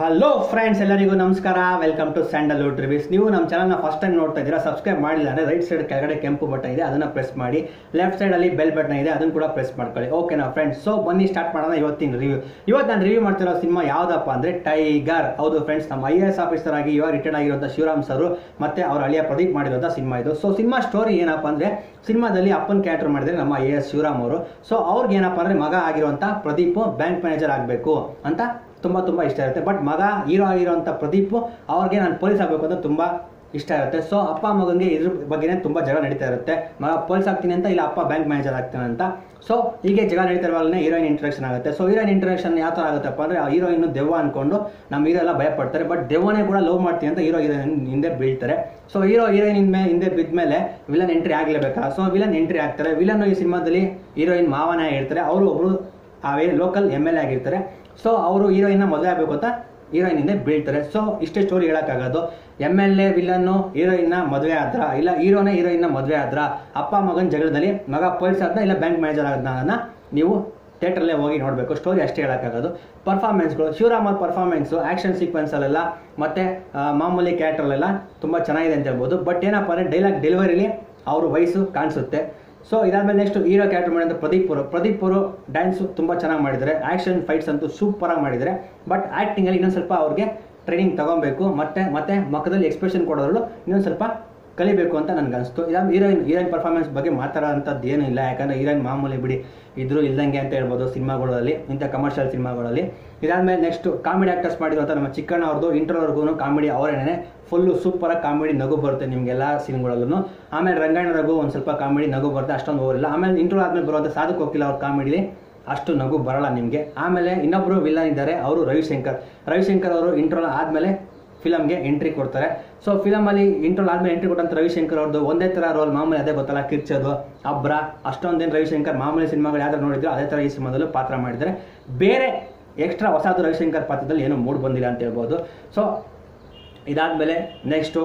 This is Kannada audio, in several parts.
ಹಲೋ ಫ್ರೆಂಡ್ಸ್ ಎಲ್ಲರಿಗೂ ನಮಸ್ಕಾರ. ವೆಲ್ಕಮ್ ಟು ಸ್ಯಾಂಡಲ್ವುಡ್ ರಿವ್ಯೂಸ್ ನೀವು ನಮ್ಮ ಚಾನಲ್ನ ಫಸ್ಟ್ ಟೈಮ್ ನೋಡ್ತಾ ಇದ್ದೀರಾ ಸಬ್ಸ್ಕ್ರೈಬ್ ಮಾಡಿಲ್ಲ ಅಂದರೆ ರೈಟ್ ಸೈಡ್ ಕೆಳಗಡೆ ಕೆಂಪು ಬಟನ್ ಇದೆ, ಅದನ್ನು ಪ್ರೆಸ್ ಮಾಡಿ. ಲೆಫ್ಟ್ ಸೈಡಲ್ಲಿ ಬೆಲ್ ಬಟನ್ ಇದೆ, ಅದನ್ನು ಕೂಡ ಪ್ರೆಸ್ ಮಾಡ್ಕೊಳ್ಳಿ. ಓಕೆನಾ ಫ್ರೆಂಡ್ಸ್ ಸೊ ಬನ್ನಿ ಸ್ಟಾರ್ಟ್ ಮಾಡೋಣ ಇವತ್ತಿನ ರಿವ್ಯೂ ಇವತ್ತು ನಾನು ರಿವ್ಯೂ ಮಾಡ್ತಿರೋ ಸಿನಿಮಾ ಯಾವುದಪ್ಪ ಅಂದರೆ ಟೈಗರ್ ಹೌದು ಫ್ರೆಂಡ್ಸ್ ನಮ್ಮ ಐ ಎ ಎಸ್ ಆಫೀಸರ್ ಆಗಿ ಇವಾಗ ರಿಟೈರ್ ಆಗಿರುವಂಥ ಶಿವರಾಮ್ ಸರ್ ಮತ್ತೆ ಅವರ ಅಳಿಯ ಪ್ರದೀಪ್ ಮಾಡಿರುವಂಥ ಸಿನಿಮಾ ಇದು. ಸೊ ಸಿನಿಮಾ ಸ್ಟೋರಿ ಏನಪ್ಪ ಅಂದರೆ ಸಿನಿಮಾದಲ್ಲಿ ಅಪ್ಪನ ಕ್ಯಾರೆಕ್ಟರ್ ಮಾಡಿದರೆ ನಮ್ಮ ಐ ಎ ಎಸ್ ಶಿವರಾಮ್ ಅವರು. ಸೊ ಅವ್ರಿಗೆ ಏನಪ್ಪ ಅಂದರೆ ಮಗ ಆಗಿರುವಂಥ ಪ್ರದೀಪ್ ಬ್ಯಾಂಕ್ ಮ್ಯಾನೇಜರ್ ಆಗಬೇಕು ಅಂತ ತುಂಬ ತುಂಬ ಇಷ್ಟ ಇರುತ್ತೆ. ಬಟ್ ಮಗ ಹೀರೋ ಆಗಿರೋಂಥ ಪ್ರದೀಪ್ ಅವ್ರಿಗೆ ನಾನು ಪೊಲೀಸ್ ಆಗಬೇಕು ಅಂತ ತುಂಬ ಇಷ್ಟ ಇರುತ್ತೆ. ಸೊ ಅಪ್ಪ ಮಗನಿಗೆ ಇದ್ರ ಬಗ್ಗೆನೇ ತುಂಬ ಜಗಳ ನಡೀತಾ ಇರುತ್ತೆ. ಮಗ ಪೊಲೀಸ್ ಆಗ್ತೀನಿ ಅಂತ ಇಲ್ಲ, ಅಪ್ಪ ಬ್ಯಾಂಕ್ ಮ್ಯಾನೇಜರ್ ಆಗ್ತಾನೆ ಅಂತ. ಸೊ ಹೀಗೆ ಜಗಳ ನಡೀತಾ ಇರುವಾಗಲೇ ಹೀರೋಯಿನ್ ಇಂಟ್ರಕ್ಷನ್ ಆಗುತ್ತೆ. ಸೊ ಹೀರೋಯಿನ್ ಇಂಟ್ರಕ್ಷನ್ ಯಾವ ಥರ ಆಗುತ್ತಪ್ಪ ಅಂದರೆ, ಆ ಹೀರೋಯಿನ್ ದೆವ್ವ ಅನ್ಕೊಂಡು ನಮ್ಮ ಹೀರೋ ಎಲ್ಲ ಭಯಪಡ್ತಾರೆ. ಬಟ್ ದೆವ್ವನೇ ಕೂಡ ಲವ್ ಮಾಡ್ತೀನಿ ಅಂತ ಹೀರೋ ಹೀರೋಯಿನ್ ಹಿಂದೆ ಬೀಳ್ತಾರೆ. ಸೊ ಹೀರೋ ಹೀರೋಯಿನ್ ಮೇಲೆ ಹಿಂದೆ ಬಿದ್ದ ಮೇಲೆ ವಿಲನ್ ಎಂಟ್ರಿ ಆಗಲೇಬೇಕಾ? ಸೊ ವಿಲನ್ ಎಂಟ್ರಿ ಆಗ್ತಾರೆ. ವಿಲನ್ ಈ ಸಿನಿಮಾದಲ್ಲಿ ಹೀರೋಯಿನ್ ಮಾವನ ಇರ್ತಾರೆ ಅವರು ಒಬ್ರು ಆ ಲೋಕಲ್ ಎಂ ಎಲ್ ಎ ಆಗಿರ್ತಾರೆ. ಸೊ ಅವರು ಹೀರೋಯಿನ್ನ ಮದುವೆ ಆಗಬೇಕು ಅಂತ ಹೀರೋಯಿನ್ ಬೀಳ್ತಾರೆ. ಸೊ ಇಷ್ಟೇ ಸ್ಟೋರಿ ಹೇಳೋಕ್ಕಾಗೋದು. ಎಂ ಎಲ್ ಎ ವಿಲನ್ನು ಹೀರೋಯಿನ್ನ ಮದುವೆ ಆದ್ರ? ಇಲ್ಲ ಹೀರೋನ ಹೀರೋಯಿನ್ನ ಮದುವೆ ಆದ್ರ? ಅಪ್ಪ ಮಗನ ಜಗಳದಲ್ಲಿ ಮಗ ಪೊಲೀಸ್ ಆದ್ನ ಇಲ್ಲ ಬ್ಯಾಂಕ್ ಮ್ಯಾನೇಜರ್ ಆದ್ನ ನೀವು ಥಿಯೇಟ್ರಲ್ಲೇ ಹೋಗಿ ನೋಡಬೇಕು. ಸ್ಟೋರಿ ಅಷ್ಟೇ ಹೇಳೋಕ್ಕಾಗೋದು. ಪರ್ಫಾರ್ಮೆನ್ಸ್ಗಳು ಶಿವರಾಮ್ ಅವ್ರ ಪರ್ಫಾರ್ಮೆನ್ಸು ಆ್ಯಕ್ಷನ್ ಸೀಕ್ವೆನ್ಸಲ್ಲೆಲ್ಲ ಮತ್ತು ಮಾಮೂಲಿ ಕ್ಯಾರೆಕ್ಟ್ರಲ್ಲೆಲ್ಲ ತುಂಬ ಚೆನ್ನಾಗಿದೆ ಅಂತ ಹೇಳ್ಬೋದು. ಬಟ್ ಏನಪ್ಪ ಅಂದರೆ ಡೈಲಾಗ್ ಡೆಲಿವರಿಲಿ ಅವ್ರ ವಯಸ್ಸು ಕಾಣಿಸುತ್ತೆ. ಸೊ ಇದಾದ್ಮೇಲೆ ನೆಕ್ಸ್ಟ್ ಹೀರೋ ಕ್ಯಾರೆಕ್ಟರ್ ಮಾಡಿದಂಥ ಪ್ರದೀಪ್ ಅವರು ಪ್ರದೀಪ್ ಅವರು ಡ್ಯಾನ್ಸು ತುಂಬ ಚೆನ್ನಾಗಿ ಮಾಡಿದ್ದಾರೆ. ಆ್ಯಕ್ಷನ್ ಫೈಟ್ಸ್ ಅಂತೂ ಸೂಪರಾಗಿ ಮಾಡಿದ್ದಾರೆ. ಬಟ್ ಆ್ಯಕ್ಟಿಂಗಲ್ಲಿ ಇನ್ನೊಂದು ಸ್ವಲ್ಪ ಅವ್ರಿಗೆ ಟ್ರೈನಿಂಗ್ ತಗೊಬೇಕು. ಮತ್ತೆ ಮತ್ತೆ ಮುಖದಲ್ಲಿ ಎಕ್ಸ್ಪ್ರೆಷನ್ ಕೊಡೋದ್ರಲ್ಲೂ ಇನ್ನೊಂದು ಸ್ವಲ್ಪ ಕಲಿಬೇಕು ಅಂತ ನನಗೆ ಅನಿಸ್ತು ಹೀರೋಯಿನ್ ಹೀರೋಯಿನ್ ಪರ್ಫಾರ್ಮೆನ್ಸ್ ಬಗ್ಗೆ ಮಾತಾಡೋಂಥದ್ದು ಏನು ಇಲ್ಲ. ಯಾಕಂದರೆ ಹೀರೋಯಿನ್ ಮಾಮೂಲಿ ಬಿಡಿ ಇದ್ರೂ ಇಲ್ದಂಗೆ ಅಂತ ಹೇಳ್ಬೋದು ಸಿನಿಮಾಗಳಲ್ಲಿ, ಇಂಥ ಕಮರ್ಷಿಯಲ್ ಸಿನಿಮಾಗಳಲ್ಲಿ. ಇದಾದಮೇಲೆ ನೆಕ್ಸ್ಟ್ ಕಾಮಿಡಿ ಆಕ್ಟರ್ಸ್ ಮಾಡಿರುವಂಥ ನಮ್ಮ ಚಿಕ್ಕಣ್ಣ ಅವ್ರದ್ದು ಇಂಟ್ರೋವರೆಗೂ ಕಾಮಿಡಿ ಅವರೇನೆ. ಫುಲ್ಲು ಸೂಪರಾಗಿ ಕಾಮಿಡಿ ನಗು ಬರುತ್ತೆ ನಿಮಗೆಲ್ಲ ಸಿನಿಮಾಗಳಲ್ಲೂ. ಆಮೇಲೆ ರಂಗಾಯಣ ರಘು ಒಂದು ಸ್ವಲ್ಪ ಕಾಮಿಡಿ ನಗು ಬರುತ್ತೆ, ಅಷ್ಟೊಂದು ಓವರಿಲ್ಲ ಆಮೇಲೆ ಇಂಟ್ರೋ ಆದಮೇಲೆ ಬರುವಂಥ ಸಾಧು ಹೋಗಿಲ್ಲ ಅವ್ರ ಕಾಮಿಡಿಲಿ ಅಷ್ಟು ನಗು ಬರಲ್ಲ ನಿಮಗೆ. ಆಮೇಲೆ ಇನ್ನೊಬ್ಬರು ವಿಲ್ಲನ್ ಇದ್ದಾರೆ, ಅವರು ರವಿಶಂಕರ್. ರವಿಶಂಕರ್ ಅವರು ಇಂಟ್ರೋಲ್ ಆದಮೇಲೆ ಫಿಲಮ್ಗೆ ಎಂಟ್ರಿ ಕೊಡ್ತಾರೆ. ಸೊ ಫಿಲಮಲ್ಲಿ ಇಂಟ್ರೋಲ್ ಆದ್ಮೇಲೆ ಎಂಟ್ರಿ ಕೊಟ್ಟಂತ ರವಿಶಂಕರ್ ಅವ್ರದ್ದು ಒಂದೇ ಥರ ರೋಲ್ ಮಾಮೂಲಿ ಅದೇ ಗೊತ್ತಲ್ಲ, ಕಿರ್ಚೋದು, ಅಬ್ರ, ಅಷ್ಟೊಂದೇನು ರವಿಶಂಕರ್ ಮಾಮೂಲಿ ಸಿನಿಮಾಗಳು ಯಾವ್ದಾರು ನೋಡಿದ್ರು ಅದೇ ಥರ ಈ ಸಿನಿಮಾದಲ್ಲೂ ಪಾತ್ರ ಮಾಡಿದ್ದಾರೆ. ಬೇರೆ ಎಕ್ಸ್ಟ್ರಾ ಹೊಸದು ರವಿಶಂಕರ್ ಪಾತ್ರದಲ್ಲಿ ಏನೂ ಮೂಡ್ ಬಂದಿಲ್ಲ ಅಂತ ಹೇಳ್ಬೋದು. ಸೊ ಇದಾದಮೇಲೆ next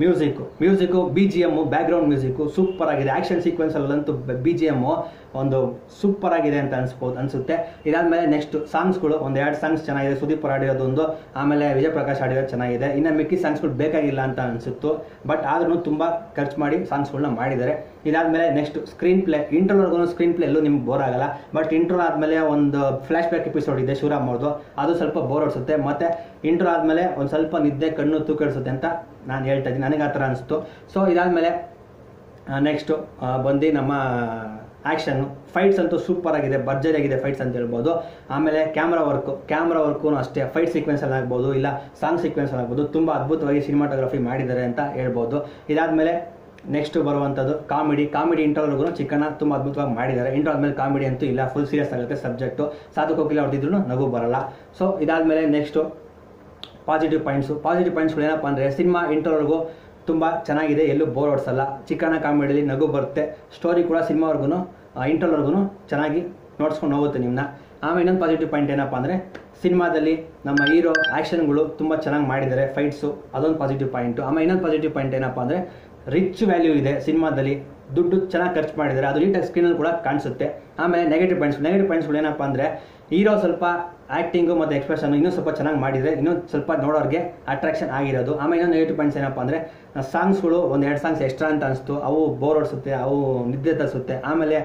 music music B G M background music super ಆಗಿದೆ. ಆ್ಯಕ್ಷನ್ ಸೀಕ್ವೆನ್ಸಲ್ಲಂತೂ ಬಿ ಜಿ ಎಮ್ಮು ಒಂದು ಸೂಪರ್ ಆಗಿದೆ ಅಂತ ಅನ್ಸ್ಬೋದು, ಅನಿಸುತ್ತೆ. ಇದಾದಮೇಲೆ ನೆಕ್ಸ್ಟ್ ಸಾಂಗ್ಸ್ಗಳು ಒಂದು ಎರಡು ಸಾಂಗ್ಸ್ ಚೆನ್ನಾಗಿದೆ. ಸುದೀಪ್ ಅವ್ರು ಆಡಿರೋದೊಂದು ಆಮೇಲೆ ವಿಜಯ್ ಪ್ರಕಾಶ್ ಆಡಿರೋದು ಚೆನ್ನಾಗಿದೆ. ಇನ್ನು ಮಿಕ್ಕಿ ಸಾಂಗ್ಸ್ಗಳು ಬೇಕಾಗಿಲ್ಲ ಅಂತ ಅನಿಸುತ್ತು. ಬಟ್ ಆದ್ರೂ ತುಂಬ ಖರ್ಚು ಮಾಡಿ ಸಾಂಗ್ಸ್ಗಳನ್ನ ಮಾಡಿದ್ದಾರೆ. ಇದಾದಮೇಲೆ ನೆಕ್ಸ್ಟ್ ಸ್ಕ್ರೀನ್ ಪ್ಲೇ ಇಂಟ್ರೋವರೆಗೂ ಸ್ಕ್ರೀನ್ ಪ್ಲೇ ಎಲ್ಲೂ ನಿಮ್ಗೆ ಬೋರ್ ಆಗಲ್ಲ. ಬಟ್ ಇಂಟ್ರೋ ಆದಮೇಲೆ ಒಂದು ಫ್ಲ್ಯಾಶ್ ಬ್ಯಾಕ್ ಎಪಿಸೋಡ್ ಇದೆ ಶಿವರಾಮ್ ಅವ್ರದ್ದು ಅದು ಸ್ವಲ್ಪ ಬೋರ್ ಹೊಡ್ಸುತ್ತೆ ಮತ್ತು ಇಂಟ್ರೋ ಆದಮೇಲೆ ಒಂದು ಸ್ವಲ್ಪ ನಿದ್ದೆ, ಕಣ್ಣು ತೂಕಡಿಸುತ್ತೆ ಅಂತ ನಾನು ಹೇಳ್ತಾ ಇದ್ದೀನಿ. ನನಗೆ ಆ ಥರ ಅನಿಸ್ತು. ಸೊ ಇದಾದಮೇಲೆ ನೆಕ್ಸ್ಟು ಬಂದು ನಮ್ಮ ಆ್ಯಕ್ಷನ್ನು ಫೈಟ್ಸ್ ಅಂತೂ ಸೂಪರ್ ಆಗಿದೆ, ಭರ್ಜರಿ ಆಗಿದೆ ಫೈಟ್ಸ್ ಅಂತ ಹೇಳ್ಬೋದು. ಆಮೇಲೆ ಕ್ಯಾಮ್ರಾ ವರ್ಕು ಕ್ಯಾಮ್ರಾ ವರ್ಕು ಅಷ್ಟೇ ಫೈಟ್ ಸೀಕ್ವೆನ್ಸ್ ಅಲ್ಲಿ ಆಗ್ಬೋದು, ಇಲ್ಲ ಸಾಂಗ್ ಸೀಕ್ವೆನ್ಸಲ್ಲಿ ಆಗ್ಬೋದು. ತುಂಬ ಅದ್ಭುತವಾಗಿ ಸಿನಿಮಾಟೋಗ್ರಫಿ ಮಾಡಿದ್ದಾರೆ ಅಂತ ಹೇಳ್ಬೋದು. ಇದಾದಮೇಲೆ ನೆಕ್ಸ್ಟ್ ಬರುವಂಥದ್ದು ಕಾಮಿಡಿ ಕಾಮಿಡಿ ಇಂಟರ್ವ್ಯೂಗೂ ಚಿಕ್ಕಣ್ಣ ತುಂಬ ಅದ್ಭುತವಾಗಿ ಮಾಡಿದ್ದಾರೆ. ಇಂಟರ್ ಆದಮೇಲೆ ಕಾಮಿಡಿ ಅಂತೂ ಇಲ್ಲ ಫುಲ್ ಸೀರಿಯಸ್ ಆಗುತ್ತೆ ಸಬ್ಜೆಕ್ಟು ಸಾಧು ಕೋಕಿಲ ಹೊಡೆದಿದ್ರು ನಗು ಬರಲ್ಲ. ಸೊ ಇದಾದಮೇಲೆ ನೆಕ್ಸ್ಟು ಪಾಸಿಟಿವ್ ಪಾಯಿಂಟ್ಸು ಪಾಸಿಟಿವ್ ಪಾಯಿಂಟ್ಸ್ಗಳು ಏನಪ್ಪ ಅಂದರೆ ಸಿನಿಮಾ ಇಂಟರ್ವ್ಯೂಗೂ ತುಂಬ ಚೆನ್ನಾಗಿದೆ, ಎಲ್ಲೂ ಬೋರ್ ಓಡಿಸಲ್ಲ ಚಿಕ್ಕಣ್ಣ ಕಾಮಿಡಿಯಲ್ಲಿ ನಗು ಬರುತ್ತೆ. ಸ್ಟೋರಿ ಕೂಡ ಸಿನಿಮಾವರೆಗೂ ಇಂಟರ್ವರೆಗೂ ಚೆನ್ನಾಗಿ ನೋಡ್ಸ್ಕೊಂಡು ಹೋಗುತ್ತೆ ನಿಮ್ಮನ್ನ ಆಮೇಲೆ ಇನ್ನೊಂದು ಪಾಸಿಟಿವ್ ಪಾಯಿಂಟ್ ಏನಪ್ಪ ಅಂದರೆ, ಸಿನಿಮಾದಲ್ಲಿ ನಮ್ಮ ಹೀರೋ ಆ್ಯಕ್ಷನ್ಗಳು ತುಂಬ ಚೆನ್ನಾಗಿ ಮಾಡಿದ್ದಾರೆ ಫೈಟ್ಸು ಅದೊಂದು ಪಾಸಿಟಿವ್ ಪಾಯಿಂಟು ಆಮೇಲೆ ಇನ್ನೊಂದು ಪಾಸಿಟಿವ್ ಪಾಯಿಂಟ್ ಏನಪ್ಪ ಅಂದರೆ ರಿಚ್ ವ್ಯಾಲ್ಯೂ ಇದೆ ಸಿನಿಮಾದಲ್ಲಿ, ದುಡ್ಡು ಚೆನ್ನಾಗಿ ಖರ್ಚು ಮಾಡಿದ್ದಾರೆ, ಅದು ನೀಟಾಗಿ ಸ್ಕ್ರೀನಲ್ಲಿ ಕೂಡ ಕಾಣಿಸುತ್ತೆ. ಆಮೇಲೆ ನೆಗೆಟಿವ್ ಪಾಯಿಂಟ್ಸ್ ನೆಗೆಟಿವ್ ಪಾಯಿಂಟ್ಸ್ಗಳು ಏನಪ್ಪ ಅಂದರೆ, ಹೀರೋ ಸ್ವಲ್ಪ ಆ್ಯಕ್ಟಿಂಗು ಮತ್ತು ಎಕ್ಸ್ಪ್ರೆಷನ್ ಇನ್ನೂ ಸ್ವಲ್ಪ ಚೆನ್ನಾಗಿ ಮಾಡಿದರೆ ಇನ್ನೂ ಸ್ವಲ್ಪ ನೋಡೋರಿಗೆ ಅಟ್ರಾಕ್ಷನ್ ಆಗಿರೋದು. ಆಮೇಲೆ ಇನ್ನೊಂದು ನೆಗೆಟಿವ್ ಪಾಯಿಂಟ್ಸ್ ಏನಪ್ಪ ಅಂದರೆ ಸಾಂಗ್ಸ್ಗಳು ಒಂದು ಎರಡು ಸಾಂಗ್ಸ್ ಎಕ್ಸ್ಟ್ರಾ ಅಂತ ಅನಿಸ್ತು. ಅವು ಬೋರ್ ಹೊಡಿಸುತ್ತೆ, ಅವು ನಿದ್ದೆ ತರಿಸುತ್ತೆ ಆಮೇಲೆ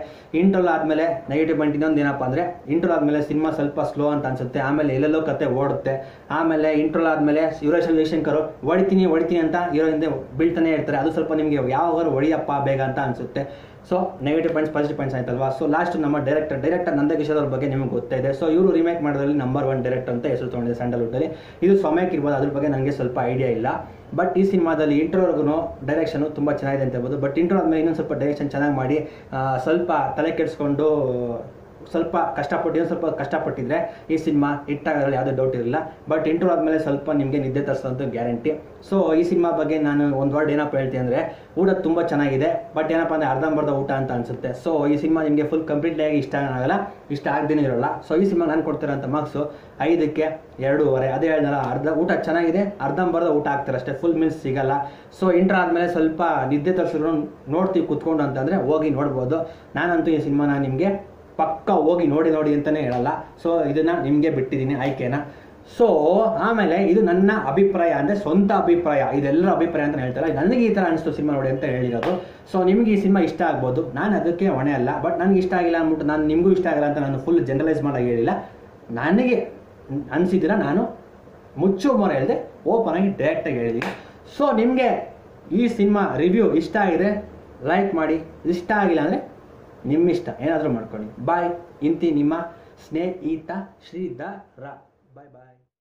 ಇಂಟ್ರೋಲ್ ಆದಮೇಲೆ ನೆಗೆಟಿವ್ ಪಾಯಿಂಟ್ ಇನ್ನೊಂದು ಏನಪ್ಪ ಅಂದರೆ ಇಂಟ್ರೋಲ್ ಆದಮೇಲೆ ಸಿನಿಮಾ ಸ್ವಲ್ಪ ಸ್ಲೋ ಅಂತ ಅನಿಸುತ್ತೆ. ಆಮೇಲೆ ಎಲ್ಲೆಲ್ಲೋ ಕತೆ ಓಡುತ್ತೆ. ಆಮೇಲೆ ಇಂಟ್ರೋಲ್ ಆದಮೇಲೆ ಯುವರಾಜ್ ಜಯಶಂಕರ್ ಹೊಡಿತೀನಿ ಹೊಡಿತೀನಿ ಅಂತ ಹೀರೋ ಹಿಂದೆ ಬೀಳ್ತಾನೆ ಇರ್ತಾರೆ. ಅದು ಸ್ವಲ್ಪ ನಿಮಗೆ ಯಾವಾಗ ಹೊಡಿಯಪ್ಪ ಬೇಗ ಅಂತ ಅನಿಸುತ್ತೆ. So negative points positive points ಆಯ್ತಲ್ವಾ? ಸೊ ಲಾಸ್ಟ್ ನಮ್ಮ ಡೈರೆಕ್ಟರ್ ಡೈರೆಕ್ಟರ್ ನಂದಕಿಶೋರ್ ಅವ್ರ ಬಗ್ಗೆ ನಿಮಗೆ ಗೊತ್ತಿದೆ. ಸೊ ಇವರು ರಿಮೇಕ್ ಮಾಡೋದ್ರಲ್ಲಿ ನಂಬರ್ ಒನ್ ಡೈರೆಕ್ಟರ್ ಅಂತ ಹೆಸರು ತೊಗೊಂಡಿದೆ ಸ್ಯಾಂಡಲ್ವುಡ್ಡಲ್ಲಿ ಇದು ಸಮಯಕ್ಕೆ ಇರ್ಬೋದು, ಅದ್ರ ಬಗ್ಗೆ ನನಗೆ ಸ್ವಲ್ಪ ಐಡಿಯಾ ಇಲ್ಲ. ಬಟ್ ಈ ಸಿನಿಮಾದಲ್ಲಿ ಇಂಟ್ರೋವರೆಗೂ ಡೈರೆಕ್ಷನು ತುಂಬ ಚೆನ್ನಾಗಿದೆ ಅಂತ ಹೇಳ್ಬೋದು. ಬಟ್ ಇಂಟ್ರೋ ಆದಮೇಲೆ ಇನ್ನೊಂದು ಸ್ವಲ್ಪ ಡೈರೆಕ್ಷನ್ ಚೆನ್ನಾಗಿ ಮಾಡಿ ಸ್ವಲ್ಪ ತಲೆ ಕೆಡಿಸ್ಕೊಂಡು ಸ್ವಲ್ಪ ಕಷ್ಟಪಟ್ಟು ಸ್ವಲ್ಪ ಕಷ್ಟಪಟ್ಟಿದ್ರೆ ಈ ಸಿನಿಮಾ ಹಿಟ್ಟಾಗೋದ್ರಲ್ಲಿ ಯಾವುದೇ ಡೌಟ್ ಇರಲಿಲ್ಲ ಬಟ್ ಇಂಟ್ರೋ ಆದಮೇಲೆ ಸ್ವಲ್ಪ ನಿಮಗೆ ನಿದ್ದೆ ತರಿಸೋದು ಗ್ಯಾರಂಟಿ ಸೊ ಈ ಸಿನಿಮಾ ಬಗ್ಗೆ ನಾನು ಒಂದು ವರ್ಡ್ ಏನಪ್ಪ ಹೇಳ್ತೀನಿ ಅಂದರೆ, ಊಟ ತುಂಬ ಚೆನ್ನಾಗಿದೆ. ಬಟ್ ಏನಪ್ಪ ಅಂದರೆ ಅರ್ಧಂಬರ್ಧ ಊಟ ಅಂತ ಅನಿಸುತ್ತೆ. ಸೊ ಈ ಸಿನಿಮಾ ನಿಮಗೆ ಫುಲ್ ಕಂಪ್ಲೀಟ್ಲಿಯಾಗಿ ಇಷ್ಟ ಆಗಲ್ಲ. ಇಷ್ಟ ಆಗದೇನೆ ಇರೋಲ್ಲ. ಸೊ ಈ ಸಿನಿಮಾ ನಾನು ಕೊಡ್ತಿರೋಂಥ ಮಾರ್ಕ್ಸು ಐದಕ್ಕೆ ಎರಡೂವರೆ. ಅದೇ ಹೇಳಿದ್ನಲ್ಲ ಅರ್ಧ ಊಟ ಚೆನ್ನಾಗಿದೆ, ಅರ್ಧಂಬರ್ಧ ಊಟ ಆಗ್ತಾರೆ ಅಷ್ಟೇ. ಫುಲ್ ಮೀಲ್ಸ್ ಸಿಗಲ್ಲ. ಸೊ ಇಂಟ್ರ್ ಆದಮೇಲೆ ಸ್ವಲ್ಪ ನಿದ್ದೆ ತರಿಸಿದ್ರು ನೋಡ್ತೀವಿ ಕುತ್ಕೊಂಡು ಅಂತಂದರೆ ಹೋಗಿ ನೋಡ್ಬೋದು. ನಾನಂತೂ ಈ ಸಿನಿಮಾನ ನಿಮಗೆ ಪಕ್ಕ ಹೋಗಿ ನೋಡಿ ನೋಡಿ ಅಂತಲೇ ಹೇಳಲ್ಲ. ಸೊ ಇದನ್ನು ನಿಮಗೆ ಬಿಟ್ಟಿದ್ದೀನಿ ಆಯ್ಕೆನ. ಸೊ ಆಮೇಲೆ ಇದು ನನ್ನ ಅಭಿಪ್ರಾಯ ಅಂದರೆ ಸ್ವಂತ ಅಭಿಪ್ರಾಯ. ಇದೆಲ್ಲರ ಅಭಿಪ್ರಾಯ ಅಂತ ಹೇಳ್ತಾರೆ. ನನಗೆ ಈ ಥರ ಅನಿಸ್ತು ಸಿನಿಮಾ ನೋಡಿ ಅಂತ ಹೇಳಿರೋದು. ಸೊ ನಿಮ್ಗೆ ಈ ಸಿನಿಮಾ ಇಷ್ಟ ಆಗ್ಬೋದು. ನಾನು ಅದಕ್ಕೆ ಹೊಣೆ ಅಲ್ಲ. ಬಟ್ ನನಗೆ ಇಷ್ಟ ಆಗಿಲ್ಲ ಅಂದ್ಬಿಟ್ಟು ನಾನು ನಿಮಗೂ ಇಷ್ಟ ಆಗಿಲ್ಲ ಅಂತ ನಾನು ಫುಲ್ ಜನರಲೈಸ್ ಮಾಡೋಕೆ ಹೇಳಿಲ್ಲ. ನನಗೆ ಅನಿಸಿದ್ದೀರ ನಾನು? ಮುಚ್ಚು ಮೊರ ಹೇಳಿದೆ ಓಪನ್ ಆಗಿ ಡೈರೆಕ್ಟಾಗಿ ಹೇಳಿದ್ದೀನಿ. ಸೊ ನಿಮಗೆ ಈ ಸಿನಿಮಾ ರಿವ್ಯೂ ಇಷ್ಟ ಆಗಿದೆ ಲೈಕ್ ಮಾಡಿ. ಇಷ್ಟ ಆಗಿಲ್ಲ ಅಂದರೆ ನಿಮ್ಮ ಇಷ್ಟ ಏನಾದರೂ ಮಾಡ್ಕೊಳ್ಳಿ. ಬಾಯ್ ಇಂತಿ ನಿಮ್ಮ ಸ್ನೇಹಿತ ಶ್ರೀಧರ. ಬಾಯ್ ಬಾಯ್.